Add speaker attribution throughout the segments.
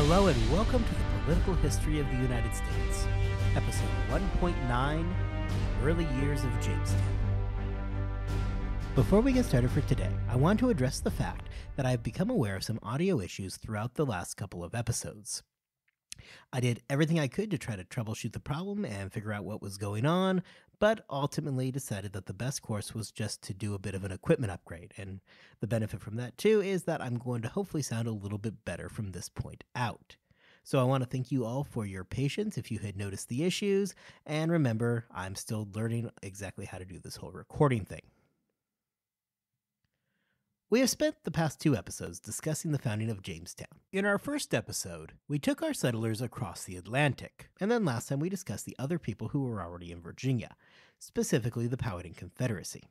Speaker 1: Hello and welcome to the Political History of the United States, episode 1.9 The Early Years of Jamestown. Before we get started for today, I want to address the fact that I've become aware of some audio issues throughout the last couple of episodes. I did everything I could to try to troubleshoot the problem and figure out what was going on, but ultimately decided that the best course was just to do a bit of an equipment upgrade. And the benefit from that, too, is that I'm going to hopefully sound a little bit better from this point out. So I want to thank you all for your patience if you had noticed the issues, and remember, I'm still learning exactly how to do this whole recording thing. We have spent the past two episodes discussing the founding of Jamestown. In our first episode, we took our settlers across the Atlantic, and then last time we discussed the other people who were already in Virginia, specifically the Powhatan Confederacy.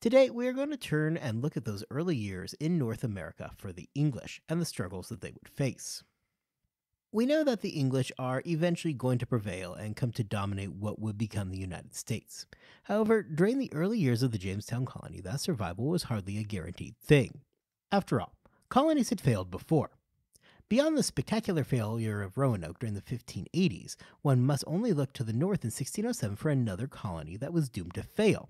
Speaker 1: Today, we are going to turn and look at those early years in North America for the English and the struggles that they would face. We know that the English are eventually going to prevail and come to dominate what would become the United States. However, during the early years of the Jamestown colony, that survival was hardly a guaranteed thing. After all, colonies had failed before. Beyond the spectacular failure of Roanoke during the 1580s, one must only look to the north in 1607 for another colony that was doomed to fail.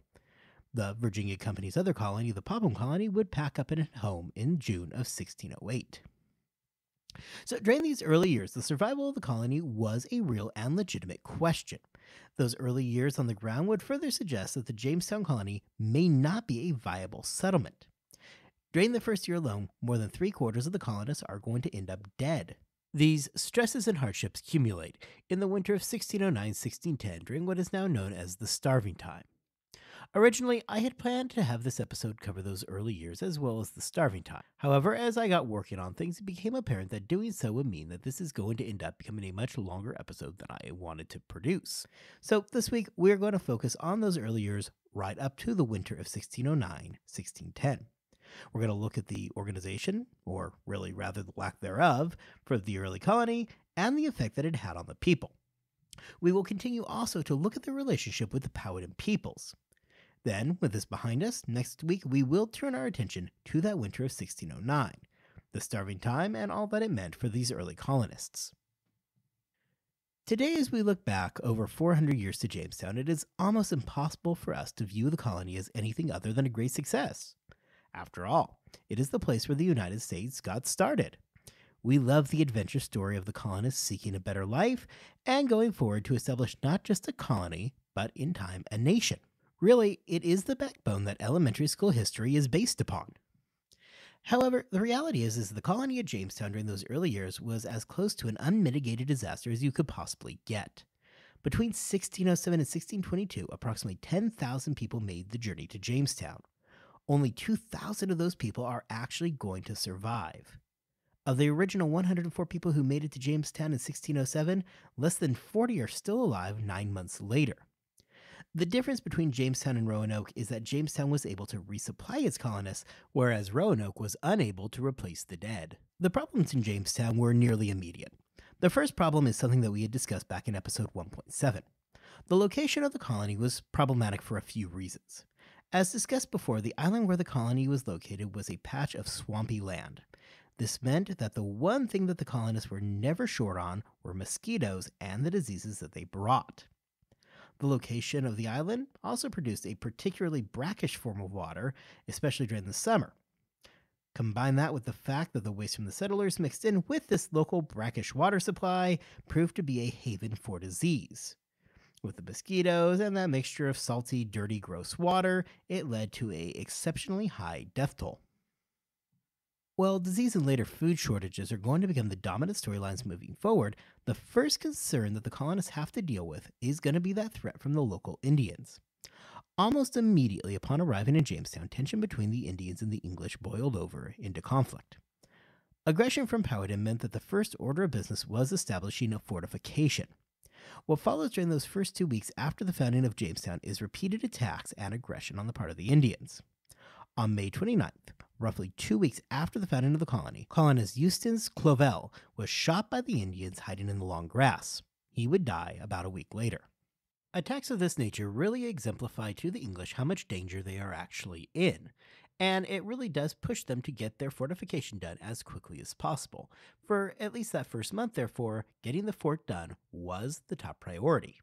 Speaker 1: The Virginia Company's other colony, the Popham Colony, would pack up at home in June of 1608. So, during these early years, the survival of the colony was a real and legitimate question. Those early years on the ground would further suggest that the Jamestown colony may not be a viable settlement. During the first year alone, more than three quarters of the colonists are going to end up dead. These stresses and hardships accumulate in the winter of 1609 1610 during what is now known as the starving time. Originally, I had planned to have this episode cover those early years as well as the starving time. However, as I got working on things, it became apparent that doing so would mean that this is going to end up becoming a much longer episode than I wanted to produce. So, this week, we're going to focus on those early years right up to the winter of 1609 1610. We're going to look at the organization, or really rather the lack thereof, for the early colony and the effect that it had on the people. We will continue also to look at the relationship with the Powhatan peoples. Then, with this behind us, next week we will turn our attention to that winter of 1609, the starving time, and all that it meant for these early colonists. Today, as we look back over 400 years to Jamestown, it is almost impossible for us to view the colony as anything other than a great success. After all, it is the place where the United States got started. We love the adventure story of the colonists seeking a better life and going forward to establish not just a colony, but in time a nation. Really, it is the backbone that elementary school history is based upon. However, the reality is, is the colony at Jamestown during those early years was as close to an unmitigated disaster as you could possibly get. Between 1607 and 1622, approximately 10,000 people made the journey to Jamestown. Only 2,000 of those people are actually going to survive. Of the original 104 people who made it to Jamestown in 1607, less than 40 are still alive nine months later. The difference between Jamestown and Roanoke is that Jamestown was able to resupply its colonists, whereas Roanoke was unable to replace the dead. The problems in Jamestown were nearly immediate. The first problem is something that we had discussed back in episode 1.7. The location of the colony was problematic for a few reasons. As discussed before, the island where the colony was located was a patch of swampy land. This meant that the one thing that the colonists were never short on were mosquitoes and the diseases that they brought. The location of the island also produced a particularly brackish form of water, especially during the summer. Combine that with the fact that the waste from the settlers mixed in with this local brackish water supply proved to be a haven for disease. With the mosquitoes and that mixture of salty, dirty, gross water, it led to a exceptionally high death toll. While disease and later food shortages are going to become the dominant storylines moving forward, the first concern that the colonists have to deal with is going to be that threat from the local Indians. Almost immediately upon arriving in Jamestown, tension between the Indians and the English boiled over into conflict. Aggression from Powhatan meant that the first order of business was establishing a fortification. What follows during those first two weeks after the founding of Jamestown is repeated attacks and aggression on the part of the Indians. On May 29th, roughly two weeks after the founding of the colony, colonist Eustace Clovell was shot by the Indians hiding in the long grass. He would die about a week later. Attacks of this nature really exemplify to the English how much danger they are actually in, and it really does push them to get their fortification done as quickly as possible. For at least that first month, therefore, getting the fort done was the top priority.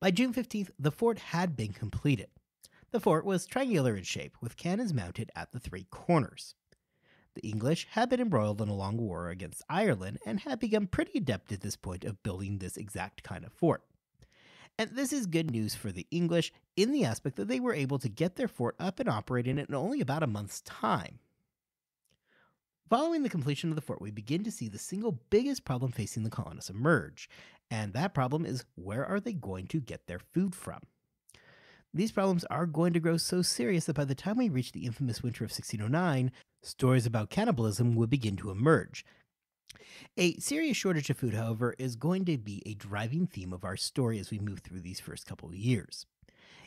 Speaker 1: By June 15th, the fort had been completed. The fort was triangular in shape, with cannons mounted at the three corners. The English had been embroiled in a long war against Ireland and had become pretty adept at this point of building this exact kind of fort. And this is good news for the English in the aspect that they were able to get their fort up and operating in only about a month's time. Following the completion of the fort, we begin to see the single biggest problem facing the colonists emerge, and that problem is where are they going to get their food from? These problems are going to grow so serious that by the time we reach the infamous winter of 1609, stories about cannibalism would begin to emerge. A serious shortage of food, however, is going to be a driving theme of our story as we move through these first couple of years.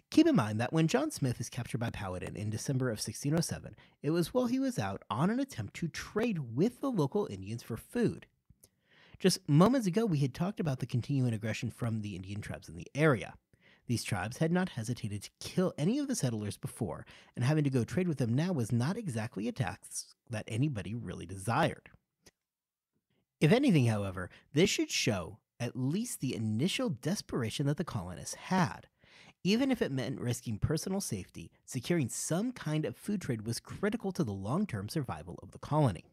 Speaker 1: Keep in mind that when John Smith is captured by Powhatan in December of 1607, it was while he was out on an attempt to trade with the local Indians for food. Just moments ago, we had talked about the continuing aggression from the Indian tribes in the area. These tribes had not hesitated to kill any of the settlers before, and having to go trade with them now was not exactly a task that anybody really desired. If anything, however, this should show at least the initial desperation that the colonists had. Even if it meant risking personal safety, securing some kind of food trade was critical to the long term survival of the colony.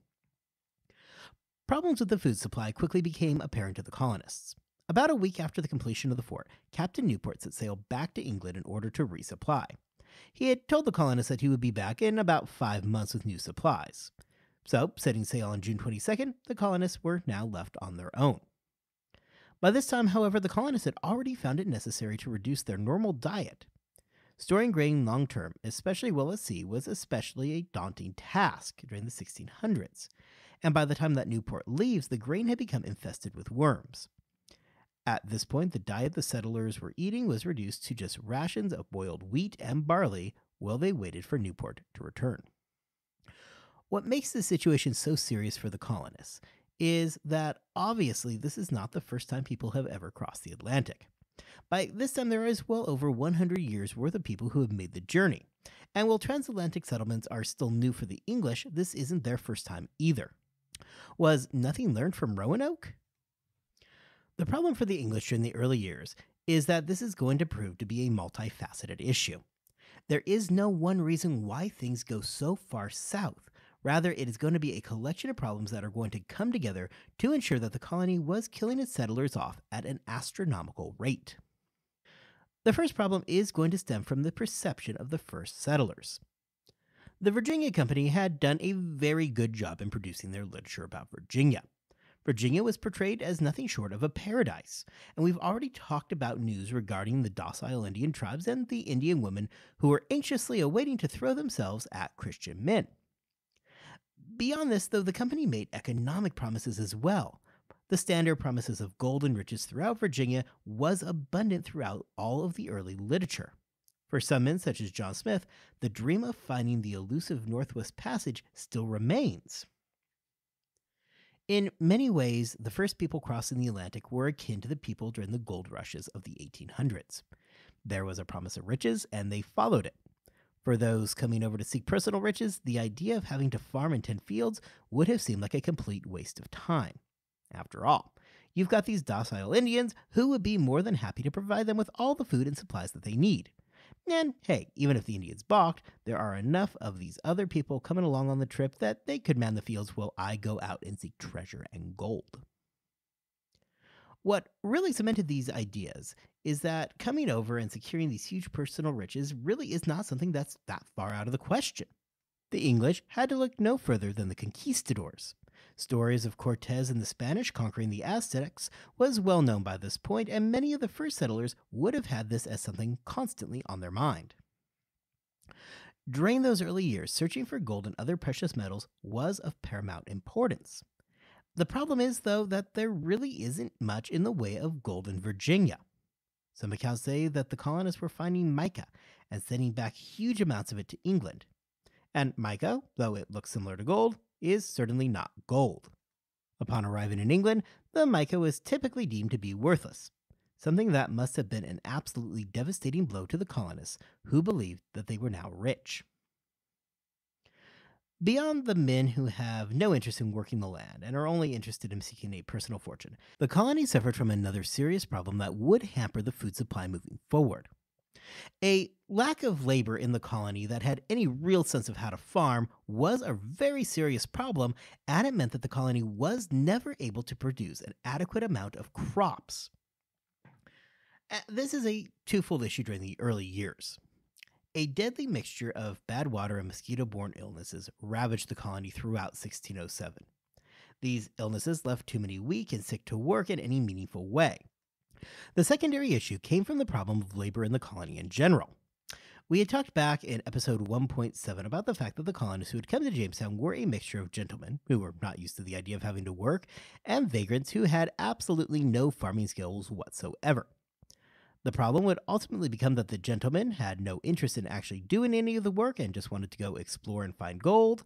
Speaker 1: Problems with the food supply quickly became apparent to the colonists. About a week after the completion of the fort, Captain Newport set sail back to England in order to resupply. He had told the colonists that he would be back in about five months with new supplies. So, setting sail on June 22nd, the colonists were now left on their own. By this time, however, the colonists had already found it necessary to reduce their normal diet. Storing grain long term, especially while at sea, was especially a daunting task during the 1600s, and by the time that Newport leaves, the grain had become infested with worms. At this point, the diet the settlers were eating was reduced to just rations of boiled wheat and barley while they waited for Newport to return. What makes this situation so serious for the colonists is that obviously this is not the first time people have ever crossed the Atlantic. By this time, there is well over 100 years worth of people who have made the journey. And while transatlantic settlements are still new for the English, this isn't their first time either. Was nothing learned from Roanoke? The problem for the English in the early years is that this is going to prove to be a multifaceted issue. There is no one reason why things go so far south. Rather, it is going to be a collection of problems that are going to come together to ensure that the colony was killing its settlers off at an astronomical rate. The first problem is going to stem from the perception of the first settlers. The Virginia Company had done a very good job in producing their literature about Virginia. Virginia was portrayed as nothing short of a paradise, and we've already talked about news regarding the docile Indian tribes and the Indian women who were anxiously awaiting to throw themselves at Christian men. Beyond this, though, the company made economic promises as well. The standard promises of gold and riches throughout Virginia was abundant throughout all of the early literature. For some men, such as John Smith, the dream of finding the elusive Northwest Passage still remains. In many ways, the first people crossing the Atlantic were akin to the people during the gold rushes of the 1800s. There was a promise of riches, and they followed it. For those coming over to seek personal riches, the idea of having to farm and tend fields would have seemed like a complete waste of time. After all, you've got these docile Indians who would be more than happy to provide them with all the food and supplies that they need. And hey, even if the Indians balked, there are enough of these other people coming along on the trip that they could man the fields while I go out and seek treasure and gold. What really cemented these ideas is that coming over and securing these huge personal riches really is not something that's that far out of the question. The English had to look no further than the conquistadors. Stories of Cortez and the Spanish conquering the Aztecs was well known by this point, and many of the first settlers would have had this as something constantly on their mind. During those early years, searching for gold and other precious metals was of paramount importance. The problem is, though, that there really isn't much in the way of gold in Virginia. Some accounts say that the colonists were finding mica and sending back huge amounts of it to England. And mica, though it looks similar to gold, is certainly not gold. Upon arriving in England, the mica was typically deemed to be worthless, something that must have been an absolutely devastating blow to the colonists who believed that they were now rich. Beyond the men who have no interest in working the land and are only interested in seeking a personal fortune, the colony suffered from another serious problem that would hamper the food supply moving forward. A lack of labor in the colony that had any real sense of how to farm was a very serious problem, and it meant that the colony was never able to produce an adequate amount of crops. This is a twofold issue during the early years. A deadly mixture of bad water and mosquito borne illnesses ravaged the colony throughout 1607. These illnesses left too many weak and sick to work in any meaningful way. The secondary issue came from the problem of labor in the colony in general. We had talked back in episode 1.7 about the fact that the colonists who had come to Jamestown were a mixture of gentlemen, who were not used to the idea of having to work, and vagrants who had absolutely no farming skills whatsoever. The problem would ultimately become that the gentlemen had no interest in actually doing any of the work and just wanted to go explore and find gold.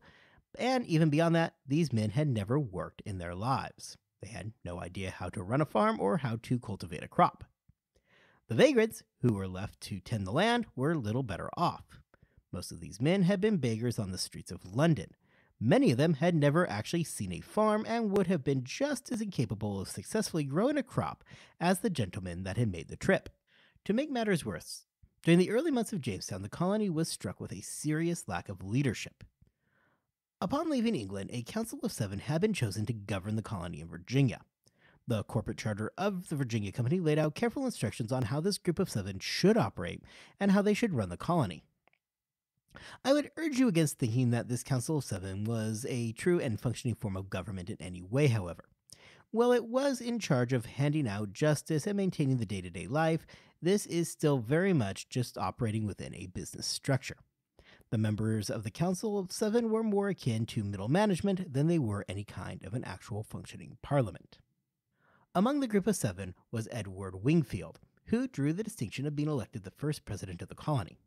Speaker 1: And even beyond that, these men had never worked in their lives. They had no idea how to run a farm or how to cultivate a crop. The vagrants, who were left to tend the land, were a little better off. Most of these men had been beggars on the streets of London. Many of them had never actually seen a farm and would have been just as incapable of successfully growing a crop as the gentlemen that had made the trip. To make matters worse, during the early months of Jamestown, the colony was struck with a serious lack of leadership. Upon leaving England, a council of seven had been chosen to govern the colony in Virginia. The corporate charter of the Virginia Company laid out careful instructions on how this group of seven should operate and how they should run the colony. I would urge you against thinking that this Council of Seven was a true and functioning form of government in any way, however. While it was in charge of handing out justice and maintaining the day to day life, this is still very much just operating within a business structure. The members of the Council of Seven were more akin to middle management than they were any kind of an actual functioning parliament. Among the group of seven was Edward Wingfield, who drew the distinction of being elected the first president of the colony.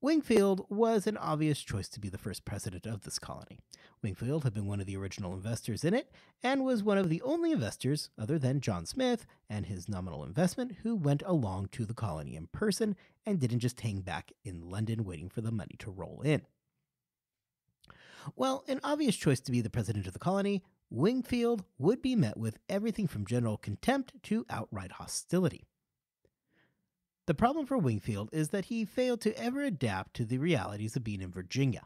Speaker 1: Wingfield was an obvious choice to be the first president of this colony. Wingfield had been one of the original investors in it and was one of the only investors, other than John Smith and his nominal investment, who went along to the colony in person and didn't just hang back in London waiting for the money to roll in. Well, an obvious choice to be the president of the colony, Wingfield would be met with everything from general contempt to outright hostility. The problem for Wingfield is that he failed to ever adapt to the realities of being in Virginia.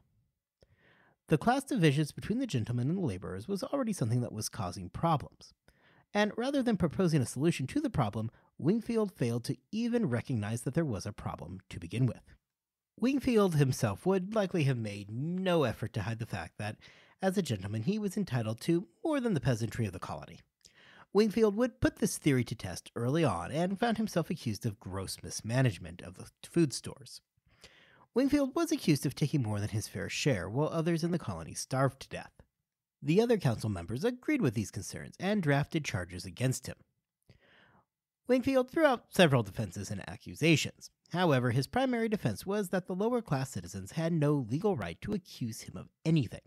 Speaker 1: The class divisions between the gentlemen and the laborers was already something that was causing problems. And rather than proposing a solution to the problem, Wingfield failed to even recognize that there was a problem to begin with. Wingfield himself would likely have made no effort to hide the fact that, as a gentleman, he was entitled to more than the peasantry of the colony. Wingfield would put this theory to test early on and found himself accused of gross mismanagement of the food stores. Wingfield was accused of taking more than his fair share, while others in the colony starved to death. The other council members agreed with these concerns and drafted charges against him. Wingfield threw out several defenses and accusations. However, his primary defense was that the lower class citizens had no legal right to accuse him of anything.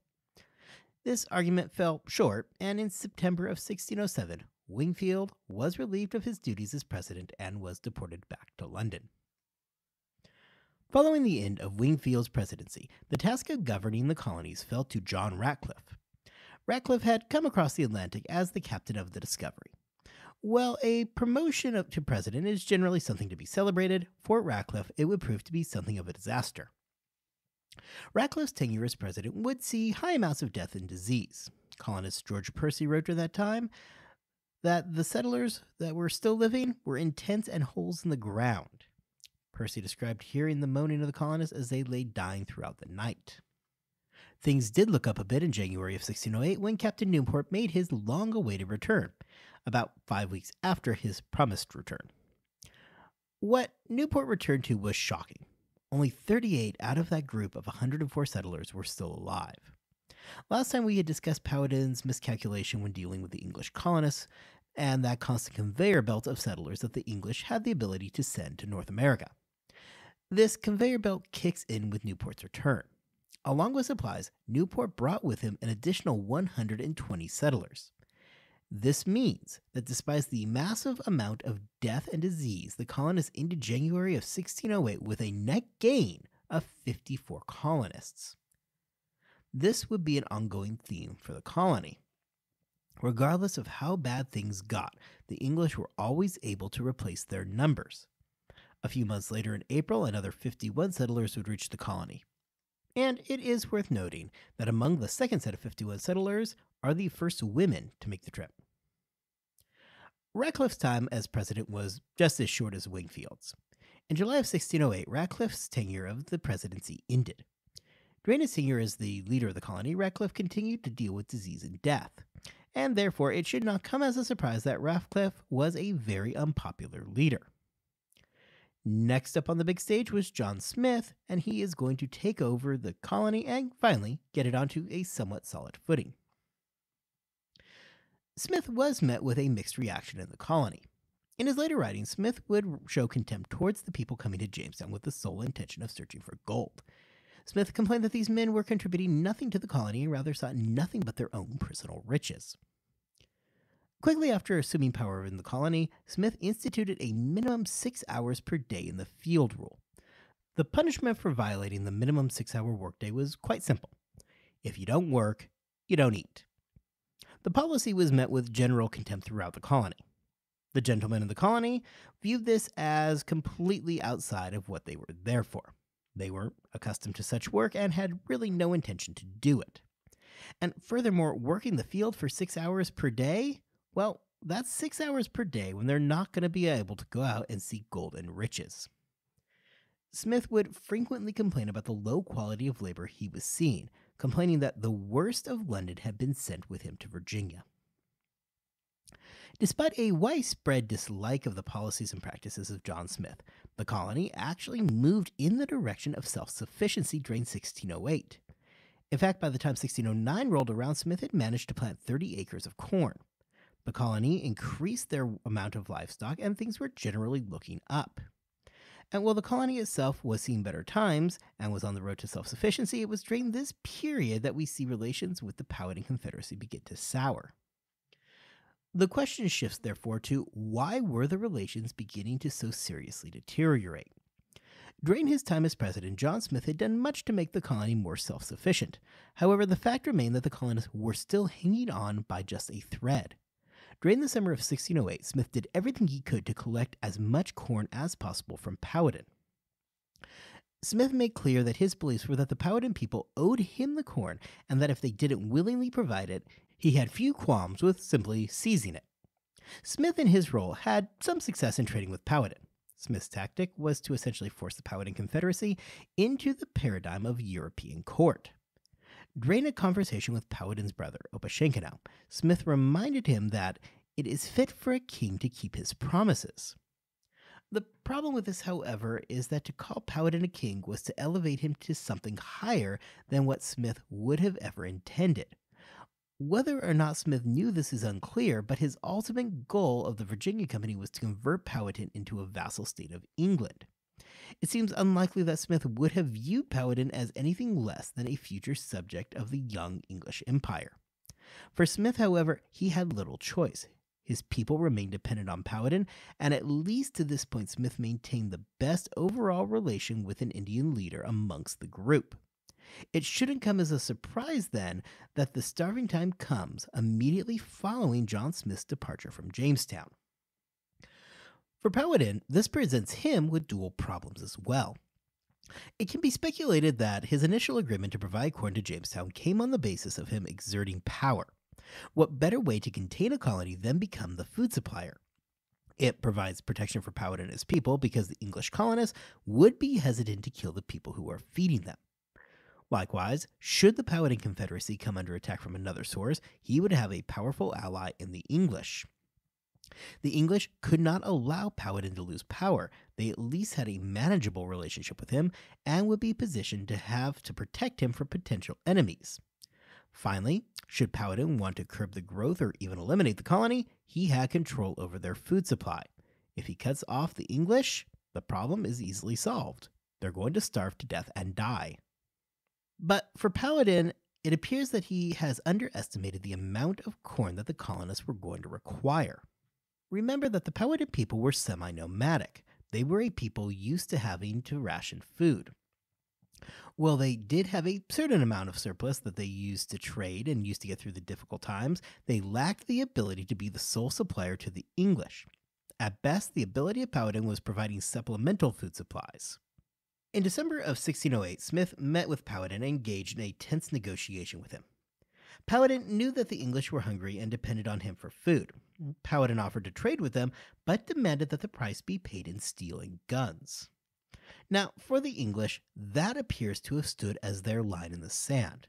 Speaker 1: This argument fell short, and in September of 1607, Wingfield was relieved of his duties as president and was deported back to London. Following the end of Wingfield's presidency, the task of governing the colonies fell to John Ratcliffe. Ratcliffe had come across the Atlantic as the captain of the Discovery. While a promotion to president is generally something to be celebrated, for Ratcliffe it would prove to be something of a disaster. Ratcliffe's tenure as president would see high amounts of death and disease. Colonist George Percy wrote during that time that the settlers that were still living were in tents and holes in the ground. Percy described hearing the moaning of the colonists as they lay dying throughout the night. Things did look up a bit in January of 1608 when Captain Newport made his long awaited return, about five weeks after his promised return. What Newport returned to was shocking. Only 38 out of that group of 104 settlers were still alive. Last time we had discussed Powhatan's miscalculation when dealing with the English colonists, and that constant conveyor belt of settlers that the English had the ability to send to North America. This conveyor belt kicks in with Newport's return. Along with supplies, Newport brought with him an additional 120 settlers. This means that despite the massive amount of death and disease, the colonists ended January of 1608 with a net gain of 54 colonists. this would be an ongoing theme for the colony. Regardless of how bad things got, the English were always able to replace their numbers. A few months later in April, another 51 settlers would reach the colony. And it is worth noting that among the second set of 51 settlers are the first women to make the trip. Ratcliffe's time as president was just as short as Wingfield's. In July of 1608, Ratcliffe's tenure of the presidency ended. During his tenure as the leader of the colony, Ratcliffe continued to deal with disease and death, and therefore it should not come as a surprise that Ratcliffe was a very unpopular leader. Next up on the big stage was John Smith, and he is going to take over the colony and finally get it onto a somewhat solid footing. Smith was met with a mixed reaction in the colony. In his later writings, Smith would show contempt towards the people coming to Jamestown with the sole intention of searching for gold. Smith complained that these men were contributing nothing to the colony and rather sought nothing but their own personal riches. Quickly after assuming power in the colony, Smith instituted a minimum six hours per day in the field rule. The punishment for violating the minimum six hour workday was quite simple if you don't work, you don't eat. The policy was met with general contempt throughout the colony. The gentlemen in the colony viewed this as completely outside of what they were there for. They were accustomed to such work and had really no intention to do it. And furthermore, working the field for six hours per day well, that's six hours per day when they're not going to be able to go out and seek gold and riches. Smith would frequently complain about the low quality of labor he was seeing, complaining that the worst of London had been sent with him to Virginia. Despite a widespread dislike of the policies and practices of John Smith, the colony actually moved in the direction of self sufficiency during 1608. In fact, by the time 1609 rolled around, Smith had managed to plant 30 acres of corn. The colony increased their amount of livestock, and things were generally looking up. And while the colony itself was seeing better times and was on the road to self sufficiency, it was during this period that we see relations with the Powhatan Confederacy begin to sour. The question shifts, therefore, to why were the relations beginning to so seriously deteriorate? During his time as president, John Smith had done much to make the colony more self sufficient. However, the fact remained that the colonists were still hanging on by just a thread. During the summer of 1608, Smith did everything he could to collect as much corn as possible from Powhatan. Smith made clear that his beliefs were that the Powhatan people owed him the corn and that if they didn't willingly provide it, he had few qualms with simply seizing it. Smith, in his role, had some success in trading with Powhatan. Smith's tactic was to essentially force the Powhatan Confederacy into the paradigm of European court. During a conversation with Powhatan's brother, Opechancanough, Smith reminded him that it is fit for a king to keep his promises. The problem with this, however, is that to call Powhatan a king was to elevate him to something higher than what Smith would have ever intended. Whether or not Smith knew this is unclear, but his ultimate goal of the Virginia Company was to convert Powhatan into a vassal state of England. It seems unlikely that Smith would have viewed Powhatan as anything less than a future subject of the young English empire. For Smith, however, he had little choice. His people remained dependent on Powhatan, and at least to this point, Smith maintained the best overall relation with an Indian leader amongst the group. It shouldn't come as a surprise, then, that the starving time comes immediately following John Smith's departure from Jamestown. For Powhatan, this presents him with dual problems as well. It can be speculated that his initial agreement to provide corn to Jamestown came on the basis of him exerting power. What better way to contain a colony than become the food supplier? It provides protection for Powhatan and his people because the English colonists would be hesitant to kill the people who are feeding them. Likewise, should the Powhatan Confederacy come under attack from another source, he would have a powerful ally in the English. The English could not allow Powhatan to lose power. They at least had a manageable relationship with him and would be positioned to have to protect him from potential enemies. Finally, should Powhatan want to curb the growth or even eliminate the colony, he had control over their food supply. If he cuts off the English, the problem is easily solved. They're going to starve to death and die. But for Powhatan, it appears that he has underestimated the amount of corn that the colonists were going to require. Remember that the Powhatan people were semi nomadic. They were a people used to having to ration food. Well, they did have a certain amount of surplus that they used to trade and used to get through the difficult times. They lacked the ability to be the sole supplier to the English. At best, the ability of Powhatan was providing supplemental food supplies. In December of 1608, Smith met with Powhatan and engaged in a tense negotiation with him. Powhatan knew that the English were hungry and depended on him for food. Powhatan offered to trade with them, but demanded that the price be paid in steel and guns. Now, for the English, that appears to have stood as their line in the sand.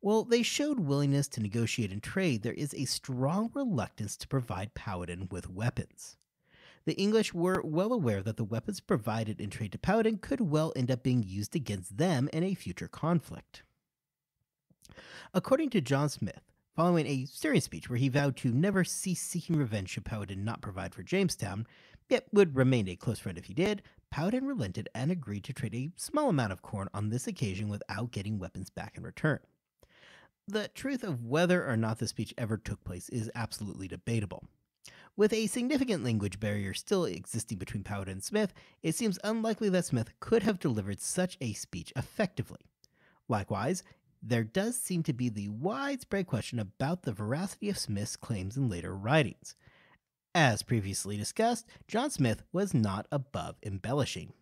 Speaker 1: While they showed willingness to negotiate and trade, there is a strong reluctance to provide Powhatan with weapons. The English were well aware that the weapons provided in trade to Powhatan could well end up being used against them in a future conflict. According to John Smith, following a stirring speech where he vowed to never cease seeking revenge should Powhatan not provide for Jamestown, yet would remain a close friend if he did, Powhatan relented and agreed to trade a small amount of corn on this occasion without getting weapons back in return. The truth of whether or not the speech ever took place is absolutely debatable. With a significant language barrier still existing between Powhatan and Smith, it seems unlikely that Smith could have delivered such a speech effectively. Likewise, there does seem to be the widespread question about the veracity of Smith's claims in later writings. As previously discussed, John Smith was not above embellishing.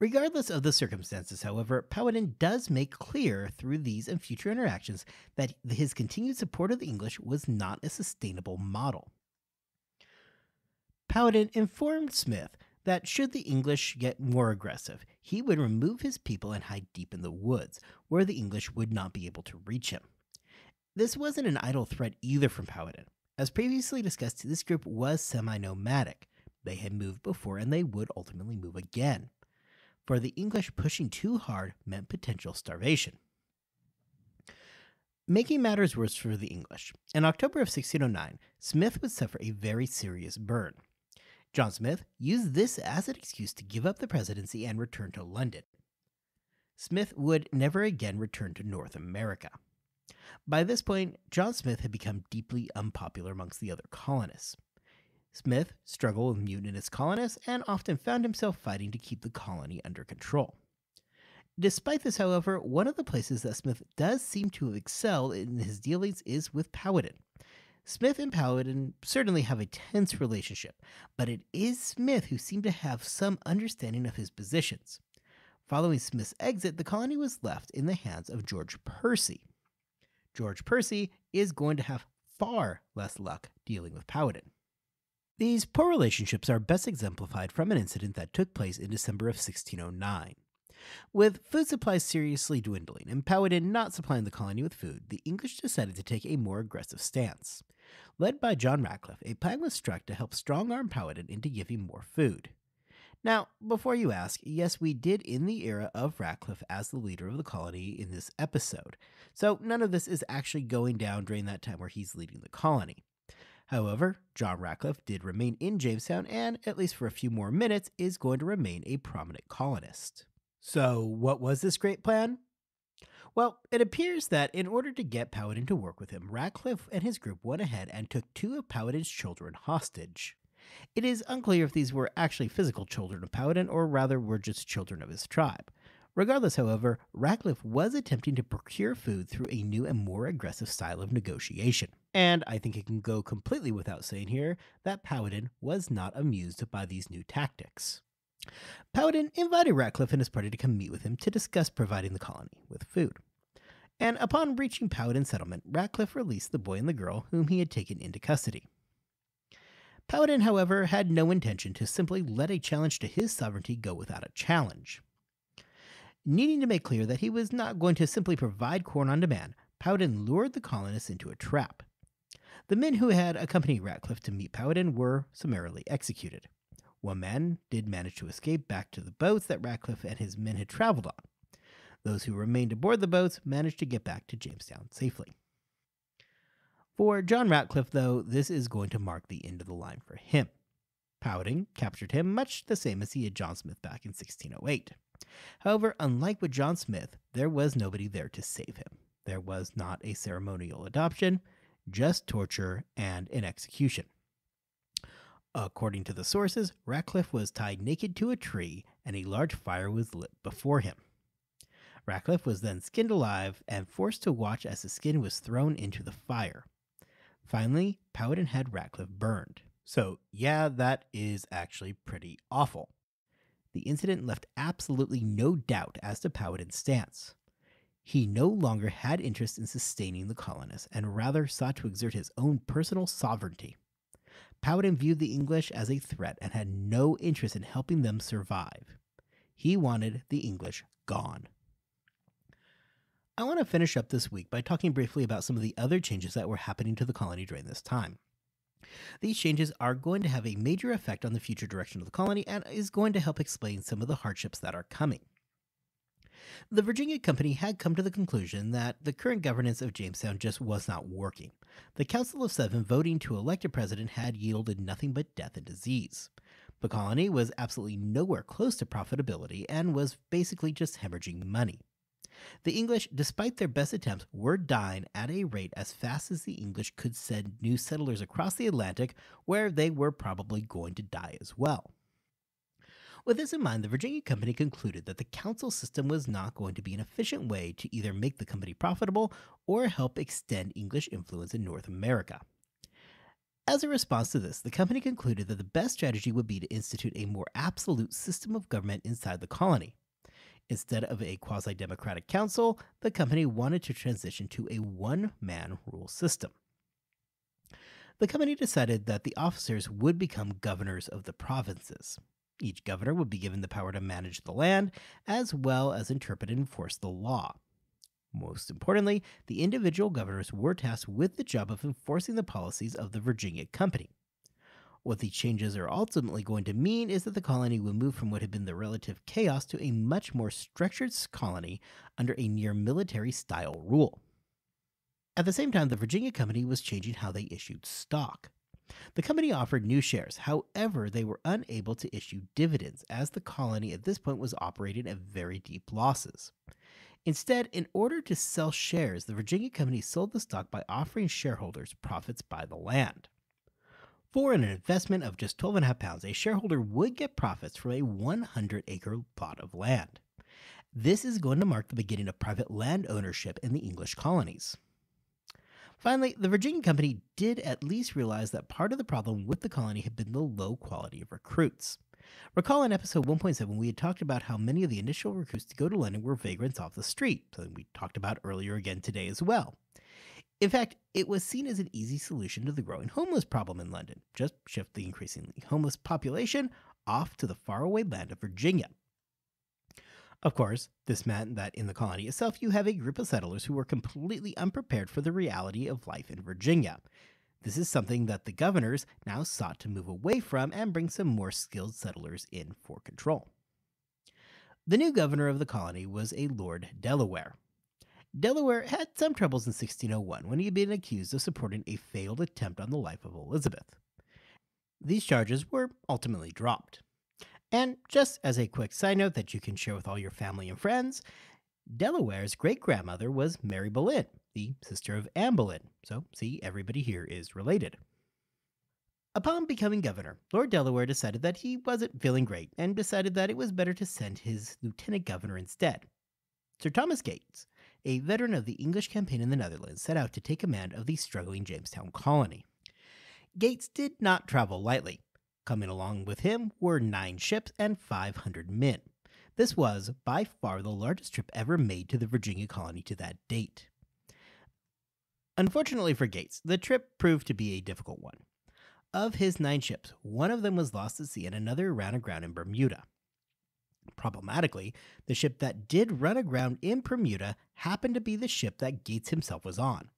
Speaker 1: Regardless of the circumstances, however, Powhatan does make clear through these and future interactions that his continued support of the English was not a sustainable model. Powhatan informed Smith that should the English get more aggressive, he would remove his people and hide deep in the woods, where the English would not be able to reach him. This wasn't an idle threat either from Powhatan. As previously discussed, this group was semi nomadic. They had moved before and they would ultimately move again for the English pushing too hard meant potential starvation. Making matters worse for the English, in October of 1609, Smith would suffer a very serious burn. John Smith used this as an excuse to give up the presidency and return to London. Smith would never again return to North America. By this point, John Smith had become deeply unpopular amongst the other colonists. Smith struggled with mutinous colonists and often found himself fighting to keep the colony under control. Despite this, however, one of the places that Smith does seem to excelled in his dealings is with Powhatan. Smith and Powhatan certainly have a tense relationship, but it is Smith who seemed to have some understanding of his positions. Following Smith's exit, the colony was left in the hands of George Percy. George Percy is going to have far less luck dealing with Powhatan. These poor relationships are best exemplified from an incident that took place in December of 1609. With food supplies seriously dwindling and Powhatan not supplying the colony with food, the English decided to take a more aggressive stance. Led by John Ratcliffe, a plan was struck to help strong arm Powhatan into giving more food. Now, before you ask, yes, we did in the era of Ratcliffe as the leader of the colony in this episode, so none of this is actually going down during that time where he's leading the colony. However, John Ratcliffe did remain in Jamestown and, at least for a few more minutes, is going to remain a prominent colonist. So, what was this great plan? Well, it appears that in order to get Powhatan to work with him, Ratcliffe and his group went ahead and took two of Powhatan's children hostage. It is unclear if these were actually physical children of Powhatan or rather were just children of his tribe. Regardless, however, Ratcliffe was attempting to procure food through a new and more aggressive style of negotiation. And I think it can go completely without saying here that Powhatan was not amused by these new tactics. Powhatan invited Ratcliffe and his party to come meet with him to discuss providing the colony with food. And upon reaching Powhatan's settlement, Ratcliffe released the boy and the girl whom he had taken into custody. Powhatan, however, had no intention to simply let a challenge to his sovereignty go without a challenge. Needing to make clear that he was not going to simply provide corn on demand, Powhatan lured the colonists into a trap. The men who had accompanied Ratcliffe to meet Powhatan were summarily executed. One man did manage to escape back to the boats that Ratcliffe and his men had traveled on. Those who remained aboard the boats managed to get back to Jamestown safely. For John Ratcliffe, though, this is going to mark the end of the line for him. Powhatan captured him much the same as he had John Smith back in 1608. However, unlike with John Smith, there was nobody there to save him. There was not a ceremonial adoption, just torture and an execution. According to the sources, Ratcliffe was tied naked to a tree and a large fire was lit before him. Ratcliffe was then skinned alive and forced to watch as his skin was thrown into the fire. Finally, Powhatan had Ratcliffe burned. So, yeah, that is actually pretty awful. The incident left absolutely no doubt as to Powhatan's stance. He no longer had interest in sustaining the colonists and rather sought to exert his own personal sovereignty. Powhatan viewed the English as a threat and had no interest in helping them survive. He wanted the English gone. I want to finish up this week by talking briefly about some of the other changes that were happening to the colony during this time. These changes are going to have a major effect on the future direction of the colony and is going to help explain some of the hardships that are coming. The Virginia Company had come to the conclusion that the current governance of Jamestown just was not working. The Council of Seven voting to elect a president had yielded nothing but death and disease. The colony was absolutely nowhere close to profitability and was basically just hemorrhaging money. The English, despite their best attempts, were dying at a rate as fast as the English could send new settlers across the Atlantic, where they were probably going to die as well. With this in mind, the Virginia Company concluded that the council system was not going to be an efficient way to either make the company profitable or help extend English influence in North America. As a response to this, the company concluded that the best strategy would be to institute a more absolute system of government inside the colony. Instead of a quasi democratic council, the company wanted to transition to a one man rule system. The company decided that the officers would become governors of the provinces. Each governor would be given the power to manage the land, as well as interpret and enforce the law. Most importantly, the individual governors were tasked with the job of enforcing the policies of the Virginia Company. What the changes are ultimately going to mean is that the colony will move from what had been the relative chaos to a much more structured colony under a near military style rule. At the same time, the Virginia Company was changing how they issued stock. The company offered new shares, however, they were unable to issue dividends, as the colony at this point was operating at very deep losses. Instead, in order to sell shares, the Virginia company sold the stock by offering shareholders profits by the land. For an investment of just 12.5 pounds, a shareholder would get profits from a 100 acre plot of land. This is going to mark the beginning of private land ownership in the English colonies. Finally, the Virginia Company did at least realize that part of the problem with the colony had been the low quality of recruits. Recall in episode 1.7, we had talked about how many of the initial recruits to go to London were vagrants off the street, something we talked about earlier again today as well. In fact, it was seen as an easy solution to the growing homeless problem in London. Just shift the increasingly homeless population off to the faraway land of Virginia. Of course, this meant that in the colony itself, you have a group of settlers who were completely unprepared for the reality of life in Virginia. This is something that the governors now sought to move away from and bring some more skilled settlers in for control. The new governor of the colony was a Lord Delaware. Delaware had some troubles in 1601 when he had been accused of supporting a failed attempt on the life of Elizabeth. These charges were ultimately dropped. And just as a quick side note that you can share with all your family and friends, Delaware's great grandmother was Mary Boleyn, the sister of Anne Boleyn. So, see, everybody here is related. Upon becoming governor, Lord Delaware decided that he wasn't feeling great and decided that it was better to send his lieutenant governor instead. Sir Thomas Gates, a veteran of the English campaign in the Netherlands, set out to take command of the struggling Jamestown colony. Gates did not travel lightly. Coming along with him were nine ships and 500 men. This was by far the largest trip ever made to the Virginia colony to that date. Unfortunately for Gates, the trip proved to be a difficult one. Of his nine ships, one of them was lost at sea and another ran aground in Bermuda. Problematically, the ship that did run aground in Bermuda happened to be the ship that Gates himself was on.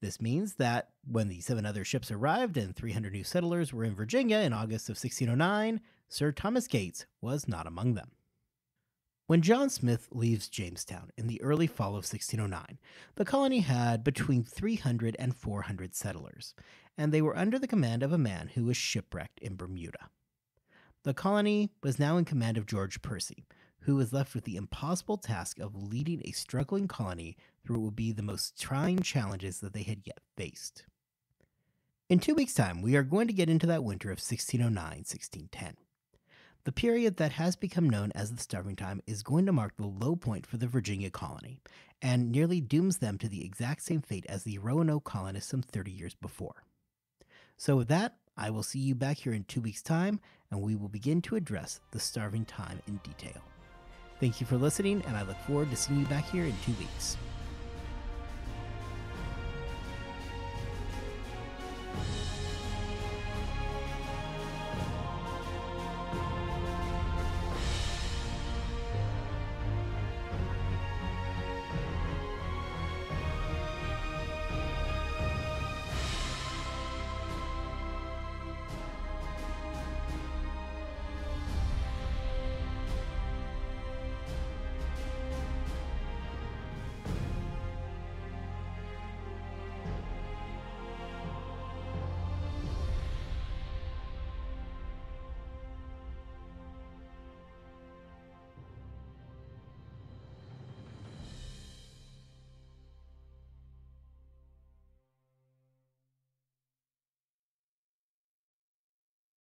Speaker 1: This means that when the seven other ships arrived and 300 new settlers were in Virginia in August of 1609, Sir Thomas Gates was not among them. When John Smith leaves Jamestown in the early fall of 1609, the colony had between 300 and 400 settlers, and they were under the command of a man who was shipwrecked in Bermuda. The colony was now in command of George Percy, who was left with the impossible task of leading a struggling colony through what would be the most trying challenges that they had yet faced. In two weeks' time, we are going to get into that winter of 1609 1610. The period that has become known as the starving time is going to mark the low point for the Virginia colony, and nearly dooms them to the exact same fate as the Roanoke colonists some 30 years before. So, with that, I will see you back here in two weeks' time, and we will begin to address the starving time in detail. Thank you for listening, and I look forward to seeing you back here in two weeks.